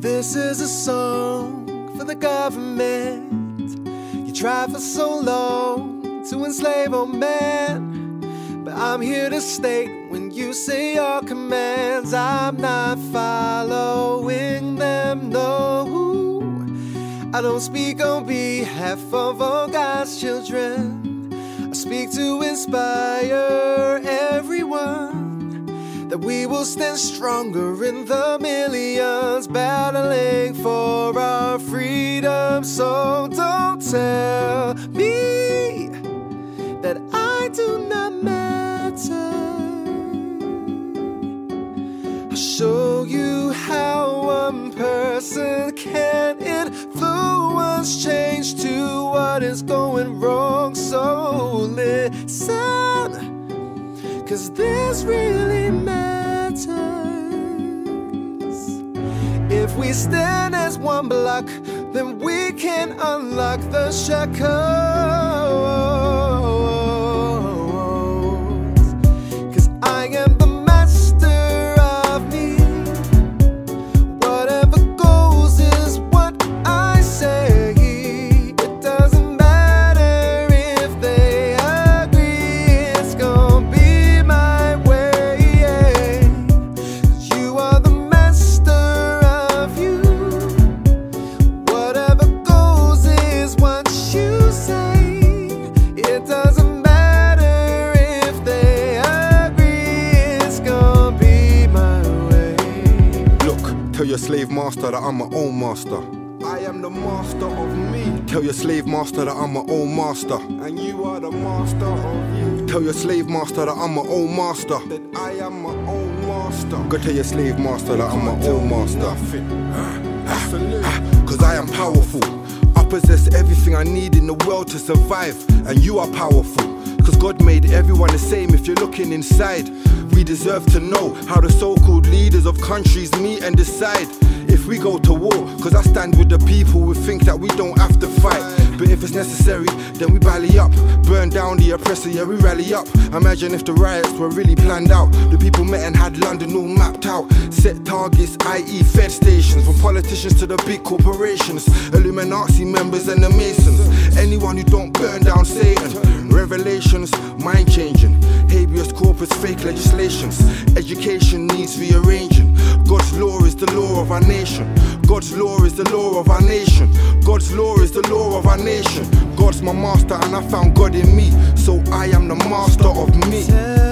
This is a song for the government. You tried for so long to enslave all men. But I'm here to state when you say your commands, I'm not following them, no. I don't speak on behalf of all God's children. I speak to inspire we will stand stronger in the millions, battling for our freedom. So don't tell me that I do not matter. I'll show you how one person can influence change to what is going wrong. So listen. Cause this really matters. If we stand as one block, then we can unlock the shackles. Tell your slave master that I'm my own master. I am the master of me. Tell your slave master that I'm my own master. And you are the master of you. Tell your slave master that I'm my own master. That I am my own master. Go tell your slave master that I'm my own master. Ah, ah, ah, Cause I am powerful. I possess everything I need in the world to survive. And you are powerful. Cause God made everyone the same if you're looking inside. We deserve to know how the so called leaders of countries meet and decide if we go to war. Cause I stand with the people who think that we don't have to fight. But if it's necessary, then we rally up. Burn down the oppressor, yeah, we rally up. Imagine if the riots were really planned out. The people met and had London all mapped out. Set targets, i.e., Fed stations. From politicians to the big corporations, Illuminati members and the Masons. Anyone who don't burn down Satan. Revelations, mind changing. Habeas corpus, fake legislations. Education needs rearranging. God's law is the law of our nation. God's law is the law of our nation. God's law is the law of our nation. God's my master, and I found God in me. So I am the master of me.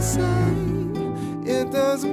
Say. It doesn't